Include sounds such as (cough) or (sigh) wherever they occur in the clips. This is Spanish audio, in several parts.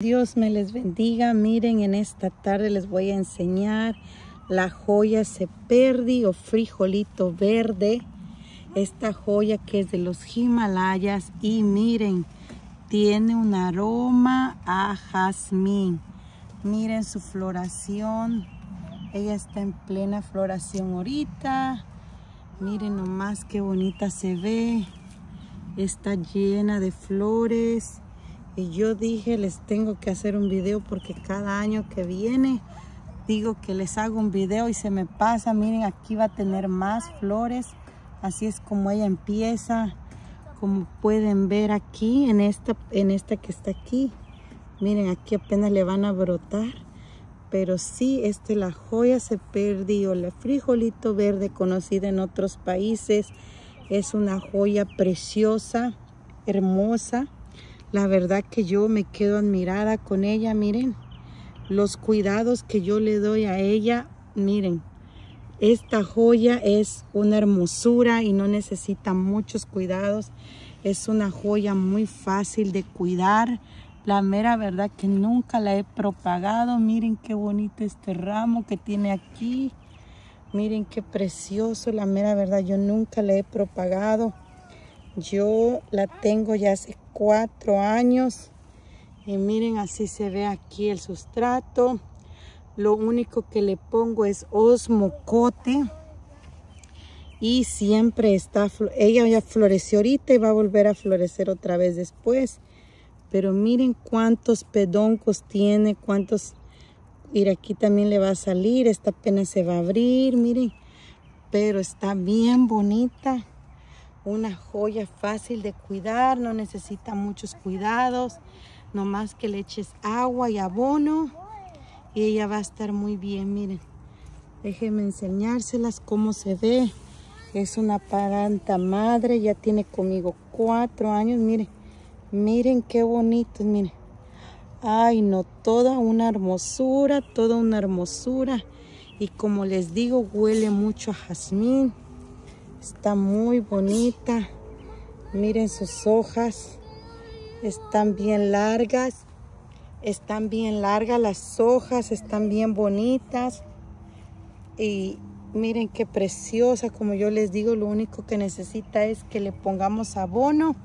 Dios me les bendiga. Miren, en esta tarde les voy a enseñar la joya Seperdi o frijolito verde. Esta joya que es de los Himalayas y miren, tiene un aroma a jazmín. Miren su floración. Ella está en plena floración ahorita. Miren nomás qué bonita se ve. Está llena de flores y yo dije les tengo que hacer un video porque cada año que viene digo que les hago un video y se me pasa miren aquí va a tener más flores así es como ella empieza como pueden ver aquí en esta en esta que está aquí. Miren aquí apenas le van a brotar pero sí este la joya se perdió el frijolito verde conocida en otros países es una joya preciosa hermosa la verdad que yo me quedo admirada con ella, miren. Los cuidados que yo le doy a ella, miren. Esta joya es una hermosura y no necesita muchos cuidados. Es una joya muy fácil de cuidar. La mera verdad que nunca la he propagado. Miren qué bonito este ramo que tiene aquí. Miren qué precioso. La mera verdad yo nunca la he propagado. Yo la tengo ya hace cuatro años. Y miren, así se ve aquí el sustrato. Lo único que le pongo es osmocote. Y siempre está, ella ya floreció ahorita y va a volver a florecer otra vez después. Pero miren cuántos pedoncos tiene, cuántos... Mira, aquí también le va a salir, esta apenas se va a abrir, miren. Pero está bien bonita una joya fácil de cuidar, no necesita muchos cuidados, nomás que le eches agua y abono y ella va a estar muy bien, miren. Déjenme enseñárselas cómo se ve. Es una paranta madre, ya tiene conmigo cuatro años, miren. Miren qué bonitos, miren. Ay, no, toda una hermosura, toda una hermosura. Y como les digo, huele mucho a jazmín. Está muy bonita. Miren sus hojas. Están bien largas. Están bien largas las hojas. Están bien bonitas. Y miren qué preciosa. Como yo les digo, lo único que necesita es que le pongamos abono.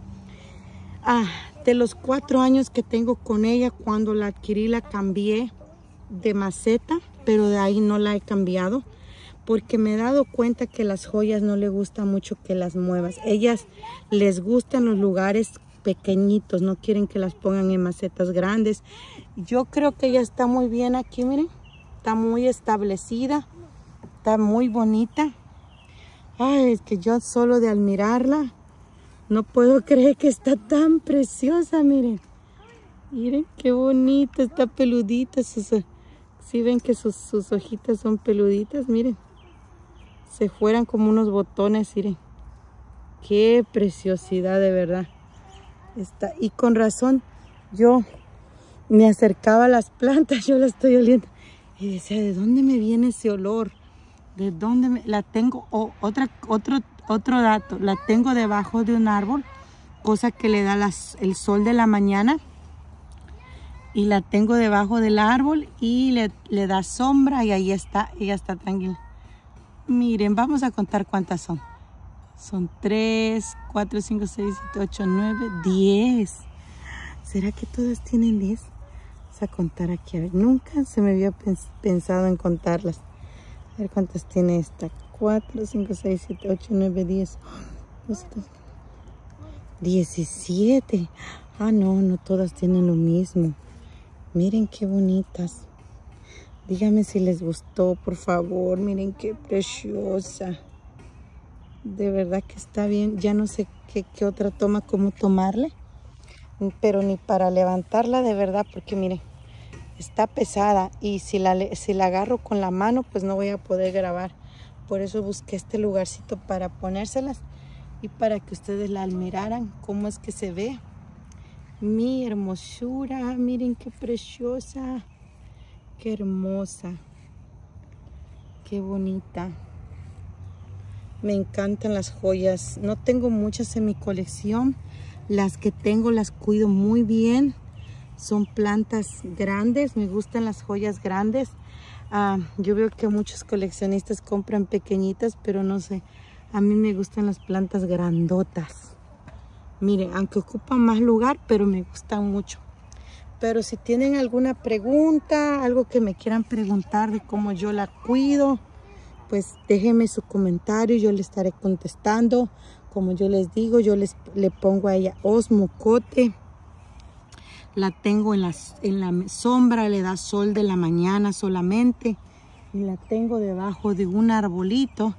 Ah, de los cuatro años que tengo con ella, cuando la adquirí la cambié de maceta, pero de ahí no la he cambiado porque me he dado cuenta que las joyas no le gusta mucho que las muevas. Ellas les gustan los lugares pequeñitos, no quieren que las pongan en macetas grandes. Yo creo que ella está muy bien aquí, miren. Está muy establecida, está muy bonita. Ay, es que yo solo de admirarla, no puedo (laughs) creer que está tan preciosa, miren. Miren qué bonita, está peludita. Si ¿sí ven que sus, sus hojitas son peluditas, miren se fueran como unos botones, miren. Qué preciosidad de verdad. Está. Y con razón, yo me acercaba a las (laughs) plantas, yo la estoy oliendo. Y decía, ¿de dónde me viene ese olor? ¿De dónde me... la tengo? otra, otro, otro dato, la tengo debajo de un árbol, cosa que le da el sol de la mañana. Y la tengo debajo del árbol y le, le da sombra y ahí está, ella está tranquila. Miren, vamos a contar cuántas son. Son 3, 4, 5, 6, 7, 8, 9, 10. ¿Será que todas tienen 10? Vamos a contar aquí. A ver, nunca se me había pensado en contarlas. A ver cuántas tiene esta. 4, 5, 6, 7, 8, 9, 10. 17. Ah, no, no todas tienen lo mismo. Miren qué bonitas. Díganme si les gustó, por favor. Miren qué preciosa. De verdad que está bien. Ya no sé qué, otra toma, cómo tomarle. Pero ni para levantarla de verdad, porque miren, está pesada. Y si la, si la agarro con la mano, pues no voy a poder grabar. Por eso busqué este lugarcito para ponérselas y para que ustedes la admiraran, cómo es que se ve. Mi hermosura, miren qué preciosa. Qué hermosa. Qué bonita. Me encantan las joyas. No tengo muchas en mi colección. Las que tengo las cuido muy bien. son plantas grandes, me gustan las joyas grandes. Ah, yo veo que muchos coleccionistas compran pequeñitas, pero no sé, a mí me gustan las plantas grandotas. Miren, aunque ocupan más lugar, pero me gustan mucho. Pero si tienen alguna pregunta, algo que me quieran preguntar de cómo yo la cuido, pues déjenme su comentario, yo le estaré contestando. Como yo les digo, yo les le pongo a ella osmocote la tengo en la, en la sombra, le da sol de la mañana solamente. Y la tengo debajo de un arbolito,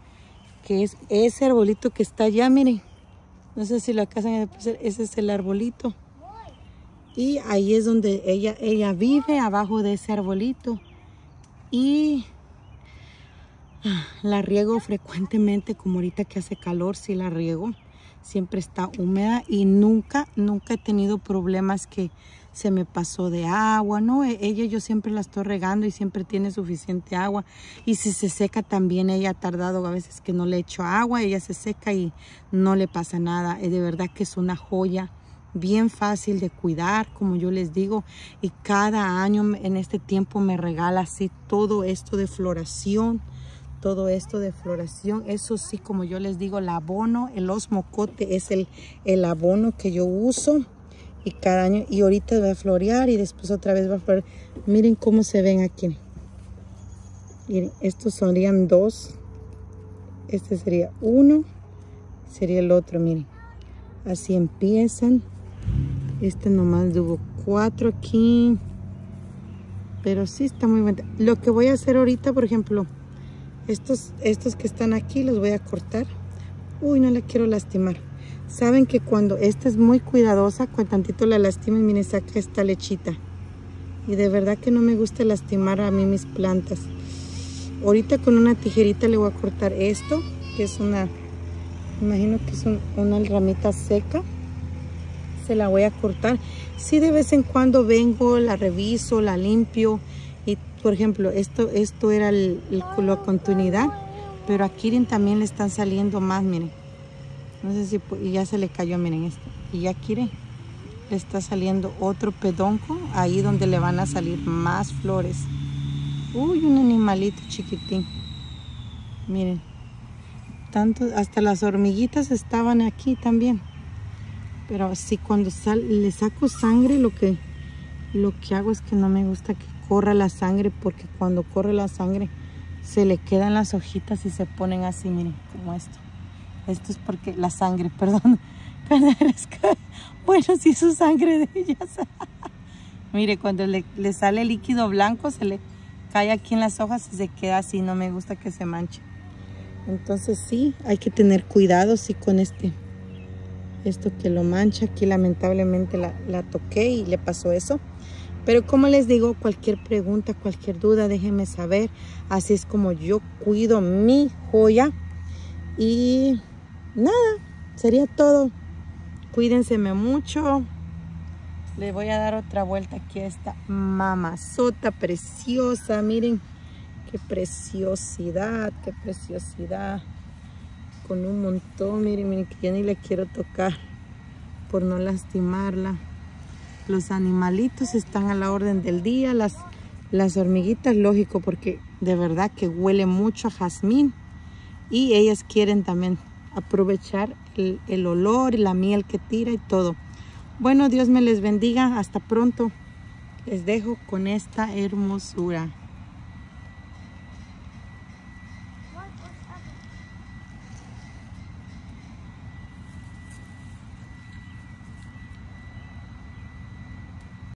que es ese arbolito que está allá, miren. No sé si lo acasan ese es el arbolito. Y ahí es donde ella, ella vive, abajo de ese arbolito. Y la riego frecuentemente, como ahorita que hace calor, si la riego. Siempre está húmeda y nunca, nunca he tenido problemas que se me pasó de agua, ¿no? E, ella yo siempre la estoy regando y siempre tiene suficiente agua. Y si se seca también, ella ha tardado a veces que no le echo agua, ella se seca y no le pasa nada. Es de verdad que es una joya bien fácil de cuidar, como yo les digo. Y cada año en este tiempo me regala así todo esto de floración todo esto de floración. Eso sí, como yo les digo, el abono, el osmocote es el, el abono que yo uso y cada año y ahorita va a florear y después otra vez va a florear miren cómo se ven aquí miren estos serían dos este sería uno sería el otro miren así empiezan este nomás tuvo cuatro aquí pero sí está muy bueno lo que voy a hacer ahorita por ejemplo estos estos que están aquí los voy a cortar uy no la quiero lastimar Saben que cuando esta es muy cuidadosa, cuando tantito la lastima, miren, saca esta lechita. Y de verdad que no me gusta lastimar a mí mis plantas. Ahorita con una tijerita le voy a cortar esto, que es una, imagino que es una ramita seca. Se la voy a cortar. Si de vez en cuando vengo, la reviso, la limpio. Y por ejemplo, esto, esto era el, la continuidad. Pero a Kirin también le están saliendo más, miren no sé si y ya se le cayó, miren esto. Y ya quiere, le está saliendo otro pedonco, ahí donde le van a salir más flores. Uy, un animalito chiquitín. Miren, tanto, hasta las hormiguitas estaban aquí también. Pero así cuando sal, le saco sangre, lo que, lo que hago es que no me gusta que corra la sangre, porque cuando corre la sangre se le quedan las hojitas y se ponen así, miren, como esto. Esto es porque la sangre, (laughs) perdón. Bueno, sí, su sangre de ellas. (laughs) Mire, cuando le, sale líquido blanco, se le cae aquí en las hojas y se queda así. No me gusta que se manche. Entonces sí, hay que tener cuidado sí con este. Esto que lo mancha. Aquí lamentablemente la, toqué y le pasó eso. Pero como les digo, cualquier pregunta, cualquier duda, déjenme saber. Así es como yo cuido mi joya. Y nada, sería todo. Cuídense mucho. Le voy a dar otra vuelta aquí a esta mamazota preciosa. Miren qué preciosidad, qué preciosidad. Con un montón, miren, miren que ya ni le quiero tocar por no lastimarla. Los animalitos están a la orden del día. Las, las hormiguitas, lógico, porque de verdad que huele mucho a jazmín. Y ellas quieren también aprovechar el, el olor y la miel que tira y todo. Bueno, Dios me les bendiga. Hasta pronto. Les dejo con esta hermosura.